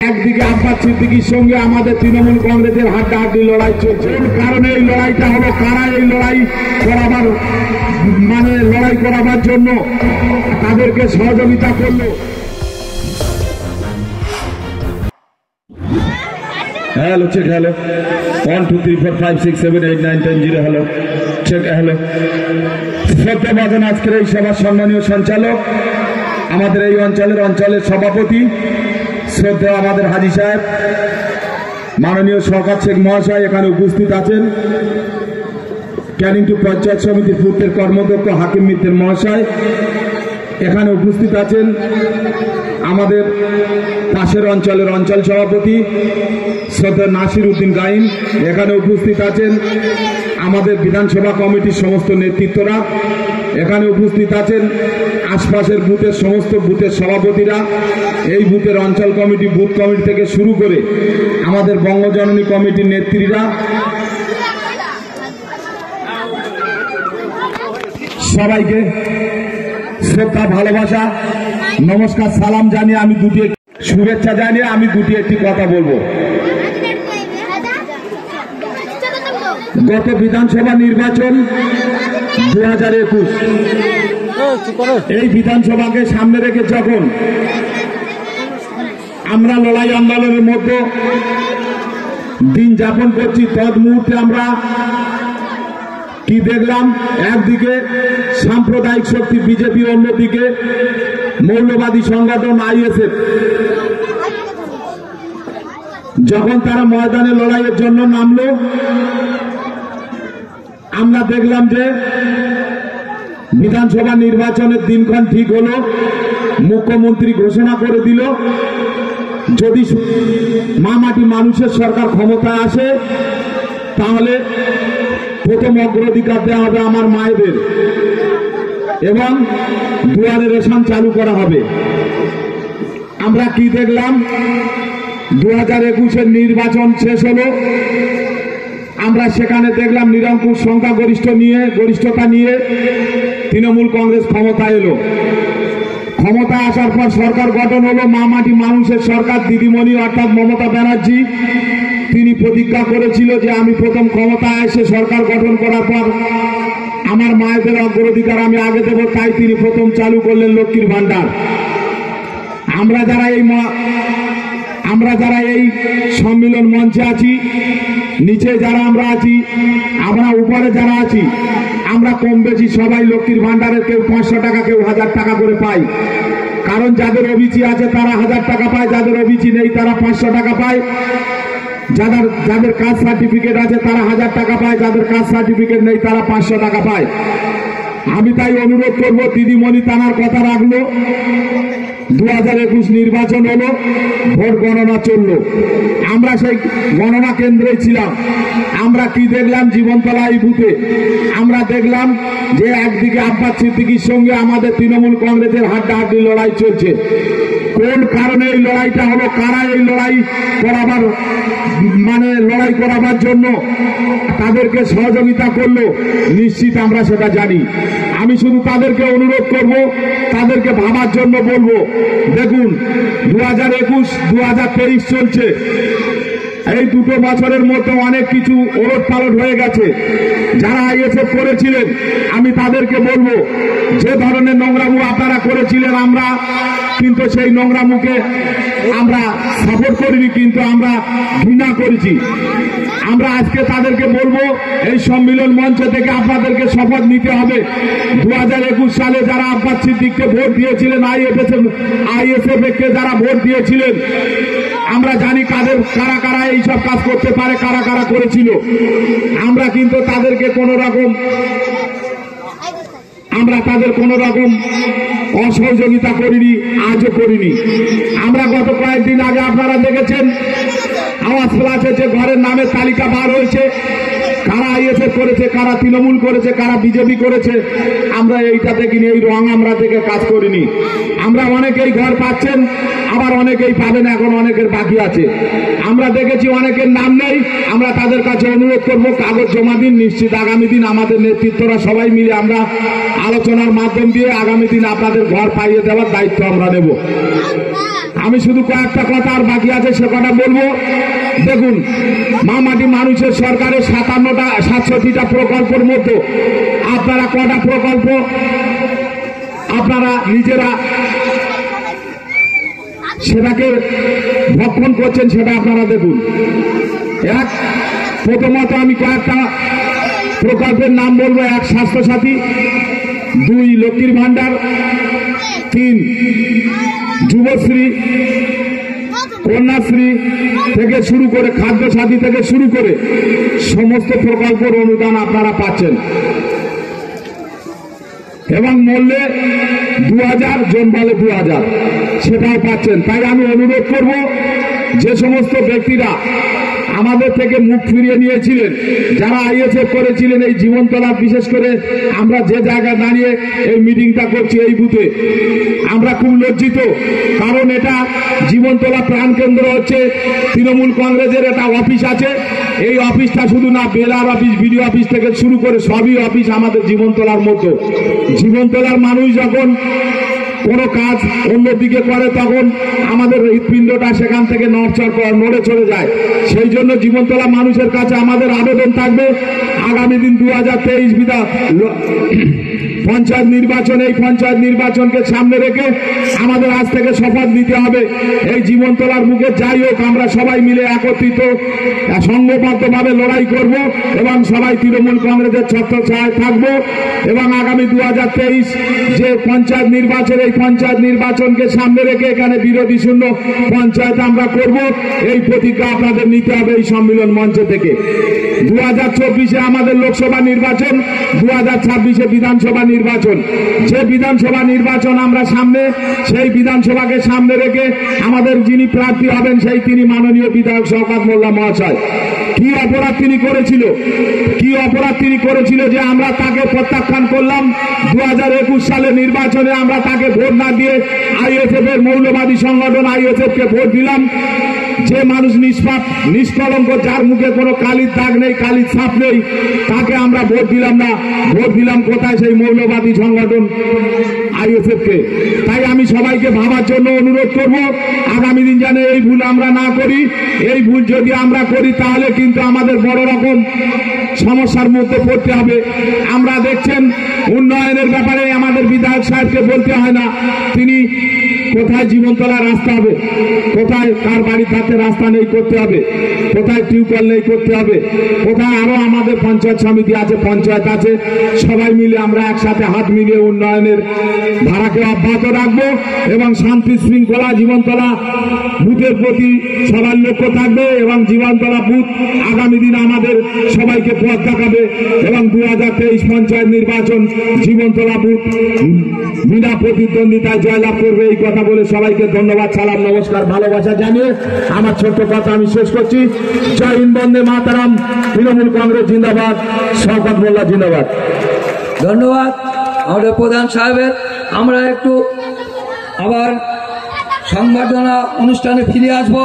একদিকে আব্বাস সিদ্দিকির সঙ্গে আমাদের তৃণমূল কংগ্রেসের হাড্ডাহাড্ডি লড়াই চলছে। কারণে এই লড়াইটা হলো কারা এই লড়াই করাবার মানে লড়াই করাবার জন্য তাদেরকে সহযোগিতা করল। Hello check hello one two three four five six seven eight nine ten zero hello. Check hello. বাজান আজকের এই সভার সম্মানীয় সঞ্চালক, আমাদের এই অঞ্চলের অঞ্চলের সভাপতি শ্রদ্ধা আমাদের হাজি সাহেব, মাননীয় সরকার শেখ মহাশয় এখানে উপস্থিত আছেন। ক্যানিং টু পঞ্চায়েত সমিতির পূর্তের কর্মদক্ষ হাকিম মিত্রের মহাশয় এখানে উপস্থিত আছেন। আমাদের পাশের অঞ্চলের অঞ্চল সভাপতি শ্রদ্ধা নাসির উদ্দিন গাইন এখানে উপস্থিত আছেন। আমাদের বিধানসভা কমিটির সমস্ত নেতৃত্বরা এখানে উপস্থিত আছেন। আশপাশের বুথের সমস্ত বুথের সভাপতিরা, এই বুথের অঞ্চল কমিটি, বুথ কমিটি থেকে শুরু করে আমাদের বঙ্গজননী কমিটির নেত্রীরা সবাইকে শ্রদ্ধা, ভালোবাসা, নমস্কার, সালাম জানিয়ে আমি দুটি শুভেচ্ছা জানিয়ে আমি দুটি একটি কথা বলব। গত বিধানসভা নির্বাচন দু হাজার একুশ। এই বিধানসভাকে সামনে রেখে যখন আমরা লড়াই আন্দোলনের মধ্যে দিন যাপন করছি, তদ মুহূর্তে আমরা কি দেখলাম? একদিকে সাম্প্রদায়িক শক্তি বিজেপি অন্যদিকে মৌলবাদী সংগঠন আইএসএফ। যখন তারা ময়দানে লড়াইয়ের জন্য নামলো আমরা দেখলাম যে বিধানসভা নির্বাচনের দিনক্ষণ ঠিক হলো, মুখ্যমন্ত্রী ঘোষণা করে দিল, যদি মামাটি মানুষের সরকার ক্ষমতায় আসে, তাহলে প্রথম অগ্রাধিকার দেওয়া হবে আমার মায়েদের এবং দুয়ারে রেশন চালু করা হবে। আমরা কি দেখলাম? দু হাজার একুশের নির্বাচন শেষ হলো আমরা সেখানে দেখলাম নিরঙ্কুশ সংখ্যাগরিষ্ঠ নিয়ে, গরিষ্ঠতা নিয়ে তৃণমূল কংগ্রেস ক্ষমতা এলো। ক্ষমতা আসার পর সরকার গঠন হলো মামাটি মানুষের সরকার, দিদিমণি অর্থাৎ মমতা ব্যানার্জি, তিনি প্রতিজ্ঞা করেছিল যে আমি প্রথম ক্ষমতায় এসে সরকার গঠন করার পর আমার মায়েদের অগ্রাধিকার আমি আগে দেবো, তাই তিনি প্রথম চালু করলেন লক্ষ্মীর ভান্ডার আমরা যারা এই মা- আমরা যারা এই সম্মিলন মঞ্চে আছি, নিচে যারা আমরা আছি, আমরা উপরে যারা আছি, আমরা কম বেশি সবাই লক্ষ্মীর ভান্ডারের কেউ পাঁচশো টাকা, কেউ হাজার টাকা করে পাই কারণ যাদের অভিচি আছে তারা হাজার টাকা পায়, যাদের অভিচি নেই তারা পাঁচশো টাকা পায়। যাদের যাদের কাস্ট সার্টিফিকেট আছে তারা হাজার টাকা পায়, যাদের কাস্ট সার্টিফিকেট নেই তারা পাঁচশো টাকা পায়। আমি তাই অনুরোধ করব, দিদিমণি তানার কথা রাখল দু হাজার একুশ নির্বাচন হলো, ভোট গণনা চলল। আমরা সেই গণনা কেন্দ্রে ছিলাম। আমরা কি দেখলাম জীবনতলা এই বুথে? আমরা দেখলাম যে একদিকে আব্বাস সিদ্দিকির সঙ্গে আমাদের তৃণমূল কংগ্রেসের হাড্ডাহাড্ডি লড়াই চলছে। কোন কারণে এই লড়াইটা হলো, কারা এই লড়াই করাবার মানে লড়াই করাবার জন্য তাদেরকে সহযোগিতা করল, নিশ্চিত আমরা সেটা জানি। আমি শুধু তাদেরকে অনুরোধ করব, তাদেরকে ভাবার জন্য বলব, দেখুন দু হাজার একুশ দু হাজার চলছে। এই দুটো বছরের মধ্যে অনেক কিছু ওলট পালট হয়ে গেছে। যারা আইএসএফ করেছিলেন, আমি তাদেরকে বলব, যে ধরনের নোংরামু আপনারা করেছিলেন আমরা, কিন্তু সেই নোংরামুকে আমরা সাপোর্ট করিনি, কিন্তু আমরা ঘৃণা করেছি। আমরা আজকে তাদেরকে বলব, এই সম্মিলন মঞ্চ থেকে আপনাদেরকে শপথ নিতে হবে। দু হাজার একুশ সালে যারা আব্বাস সিদ্দিককে ভোট দিয়েছিলেন আইএফএস আইএসএফ কে যারা ভোট দিয়েছিলেন আমরা জানি কাদের, কারা কারা এইসব কাজ করতে পারে, কারা কারা করেছিল। আমরা কিন্তু তাদেরকে কোন রকম আমরা তাদের কোন রকম অসহযোগিতা করিনি, আজও করিনি। আমরা গত কয়েকদিন আগে আপনারা দেখেছেন, আওয়াজ ফ্লাস হয়েছে ঘরের নামের তালিকা বার হয়েছে। কারা আইএসএফ করেছে, কারা তৃণমূল করেছে, কারা বিজেপি করেছে, আমরা এইটা দেখিনি, এই রং আমরা থেকে কাজ করিনি। আমরা অনেকেই ঘর পাচ্ছেন, আবার অনেকেই পাবেন, এখন অনেকের বাকি আছে। আমরা দেখেছি অনেকের নাম নেই, আমরা তাদের কাছে অনুরোধ করব, কাগজ জমা দিন, নিশ্চিত আগামী দিন আমাদের নেতৃত্বরা সবাই মিলে আমরা আলোচনার মাধ্যম দিয়ে আগামী দিন আপনাদের ঘর পাইয়ে দেওয়ার দায়িত্ব আমরা নেব। আমি শুধু কয়েকটা কথা আর বাকি আছে, সে কথা বলব। দেখুন মা মাটি মানুষের সরকারের সাতান্নটা, সাতষট্টিটা প্রকল্পের মতো আপনারা কটা প্রকল্প? আপনারা নিজেরা সেটাকে ভক্ষণ করছেন সেটা আপনারা দেখুন। এক, প্রথমত আমি কয়েকটা প্রকল্পের নাম বলব। এক, স্বাস্থ্যসাথী। দুই, লক্ষ্মীর ভান্ডার তিন, যুবশ্রী। কন্যাশ্রী থেকে শুরু করে খাদ্য সাথী থেকে শুরু করে সমস্ত প্রকল্পের অনুদান আপনারা পাচ্ছেন। এবং মরলে দু হাজার জন্মালে দু হাজার সেটাও পাচ্ছেন। তাই আমি অনুরোধ করব যে সমস্ত ব্যক্তিরা আমাদের থেকে মুখ ফিরিয়ে নিয়েছিলেন। যারা আইএসএফ করেছিলেন এই জীবনতলা, বিশেষ করে আমরা যে জায়গায় দাঁড়িয়ে এই মিটিংটা করছি এই বুথে, আমরা খুব লজ্জিত। কারণ এটা জীবনতলা প্রাণকেন্দ্র হচ্ছে, তৃণমূল কংগ্রেসের একটা অফিস আছে। এই অফিসটা শুধু না, বেলার অফিস, বিডিও অফিস থেকে শুরু করে সবই অফিস আমাদের জীবনতলার মতো। জীবনতলার মানুষ যখন কোনো কাজ অন্য দিকে করে তখন আমাদের হৃৎপিণ্ডটা সেখান থেকে নড়চড় করে নড়ে চলে যায়। সেই জন্য জীবনতলা মানুষের কাছে আমাদের আবেদন থাকবে। আগামী দিন দু হাজার তেইশ বিধা পঞ্চায়েত নির্বাচন, এই পঞ্চায়েত নির্বাচনকে সামনে রেখে আমাদের আজ থেকে শপথ নিতে হবে। এই জীবনতলার মুখে যাই হোক, আমরা সবাই মিলে একত্রিত সংঘবদ্ধভাবে লড়াই করব এবং সবাই তৃণমূল কংগ্রেসের ছত্র ছায় থাকব এবং আগামী দু হাজার তেইশ যে পঞ্চায়েত নির্বাচন, এই পঞ্চায়েত নির্বাচনকে সামনে রেখে এখানে বিরোধী শূন্য পঞ্চায়েত আমরা করব। এই প্রতিজ্ঞা আপনাদের নিতে হবে এই সম্মেলন মঞ্চ থেকে। দু হাজার আমাদের লোকসভা নির্বাচন দু হাজার ছাব্বিশে বিধানসভা যে বিধানসভা নির্বাচন আমরা সামনে, সেই বিধানসভাকে সামনে রেখে আমাদের যিনি প্রার্থী হবেন, সেই তিনি মাননীয় বিধায়ক শওকাত মোল্লা মহাশয়। কি অপরাধ তিনি করেছিল? কি অপরাধ তিনি করেছিল যে আমরা তাকে প্রত্যাখ্যান করলাম? দু হাজার একুশ সালে নির্বাচনে আমরা তাকে ভোট না দিয়ে আইএসএফ এর মৌলবাদী সংগঠন আইএসএফ কে ভোট দিলাম। যে মানুষ নিষ্পাপ, নিষ্কলঙ্ক, যার মুখে কোনো কালির দাগ নেই, কালির ছাপ নেই, তাকে আমরা ভোট দিলাম না। ভোট দিলাম কোথায় সেই মৌলবাদী সংগঠন আইএসএফ কে তাই আমি সবাইকে ভাবার জন্য অনুরোধ করব, আগামী দিন যেন এই ভুল আমরা না করি। এই ভুল যদি আমরা করি, তাহলে কিন্তু আমাদের বড় রকম সমস্যার মধ্যে পড়তে হবে। আমরা দেখছেন, উন্নয়নের ব্যাপারে আমাদের বিধায়ক সাহেবকে বলতে হয় না। তিনি কোথায় জীবনতলা রাস্তা হবে? কোথায় কার বাড়ি থাকতে রাস্তা নেই করতে হবে? কোথায় টিউবওয়েল নেই করতে হবে? কোথায় আরও আমাদের পঞ্চায়েত সমিতি আছে, পঞ্চায়েত আছে? সবাই মিলে আমরা একসাথে হাত মিলিয়ে উন্নয়নের ধারাকে অব্যাহত রাখব এবং শান্তি শৃঙ্খলা জীবনতলা বুথের প্রতি সবার লক্ষ্য থাকবে এবং জীবনতলা বুথ আগামী দিন আমাদের সবাইকে পথ দেখাবে এবং দু হাজার তেইশ পঞ্চায়েত নির্বাচন জীবনতলা বুথ বিনা প্রতিদ্বন্দ্বিতায় জয়লাভ করবে, এই কথা বলে সবাইকে ধন্যবাদ, সালাম, নমস্কার, ভালোবাসা জানিয়ে আমার ছোট্ট কথা আমি শেষ করছি। জয় হিন্দ, বন্দে মাতারাম, তৃণমূল কংগ্রেস জিন্দাবাদ, শওকত মোল্লা জিন্দাবাদ। ধন্যবাদ আমাদের প্রধান সাহেবের। আমরা একটু আবার সংবর্ধনা অনুষ্ঠানে ফিরে আসব।